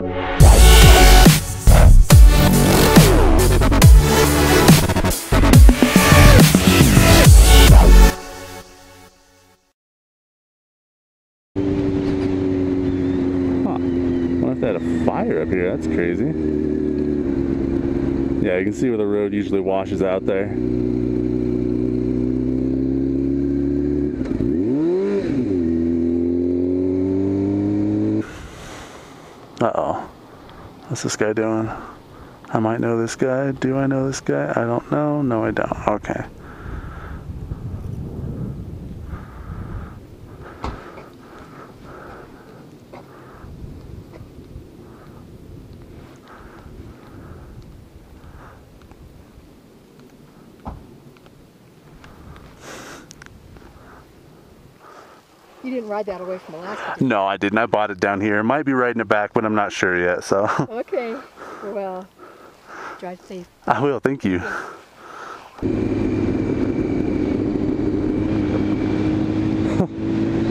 if they had a fire up here. That's crazy. Yeah, you can see where the road usually washes out there. Uh-oh. What's this guy doing? I might know this guy. Do I know this guy? I don't know. No, I don't. Okay. You didn't ride that away from Alaska. did No, I didn't. I bought it down here. Might be riding it back, but I'm not sure yet. So? Okay. Well, drive safe. I will. Thank you.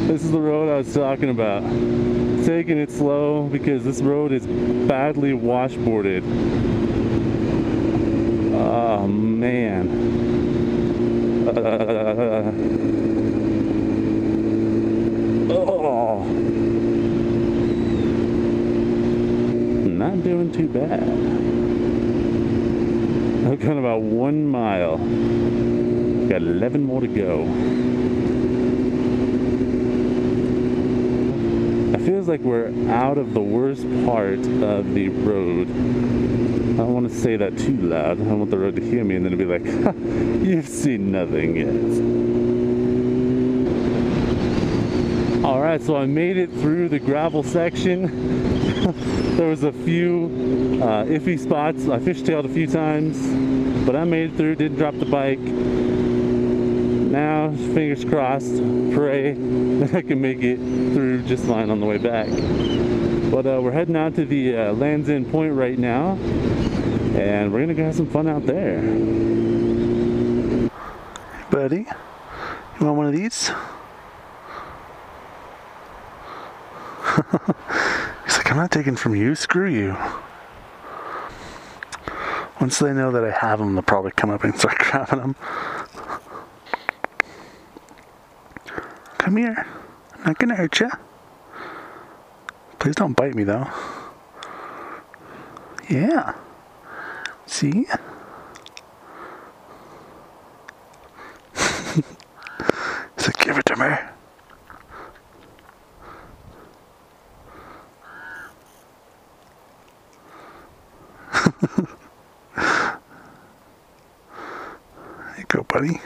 this is the road I was talking about. Taking it slow because this road is badly washboarded. Oh man. Uh, oh. Not doing too bad. I've gone about one mile. Got 11 more to go. It feels like we're out of the worst part of the road. I don't want to say that too loud. I don't want the road to hear me and then it'll be like, "Ha, you've seen nothing yet. All right, so I made it through the gravel section. There was a few uh, iffy spots. I fishtailed a few times, but I made it through, didn't drop the bike. Now, fingers crossed, pray that I can make it through just fine on the way back. But uh, we're heading out to the uh, Land's End Point right now, and we're gonna go have some fun out there. Buddy, you want one of these? I'm not taking from you, screw you. Once they know that I have them, they'll probably come up and start grabbing them. Come here. I'm not gonna hurt you. Please don't bite me though. Yeah. See? Like, give it to me. There you go, buddy.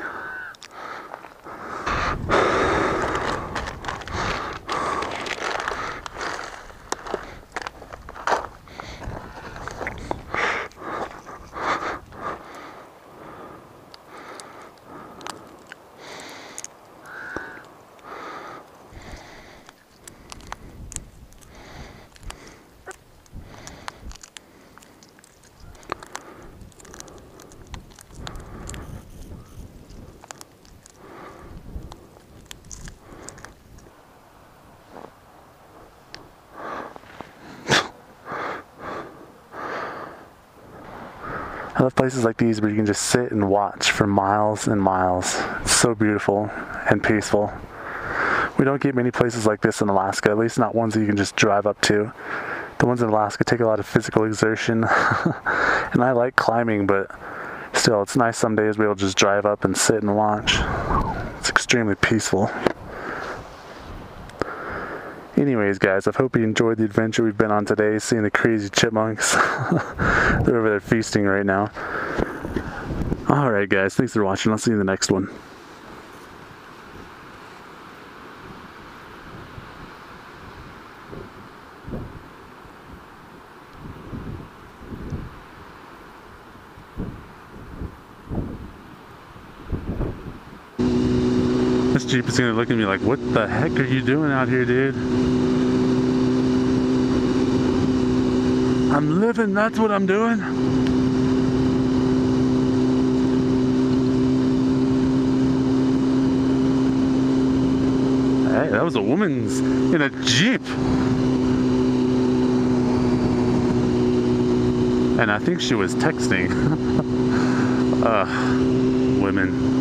I love places like these where you can just sit and watch for miles and miles. It's so beautiful and peaceful. We don't get many places like this in Alaska, at least not ones that you can just drive up to. The ones in Alaska take a lot of physical exertion, and I like climbing, but still, it's nice some days we'll just drive up and sit and watch. It's extremely peaceful. Anyways, guys, I hope you enjoyed the adventure we've been on today, seeing the crazy chipmunks. They're over there feasting right now. Alright, guys, thanks for watching. I'll see you in the next one. Jeep is gonna look at me like, what the heck are you doing out here, dude? I'm living, that's what I'm doing. Hey, that was a woman's in a Jeep. And I think she was texting. uh, women.